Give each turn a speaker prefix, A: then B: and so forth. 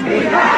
A: Viva!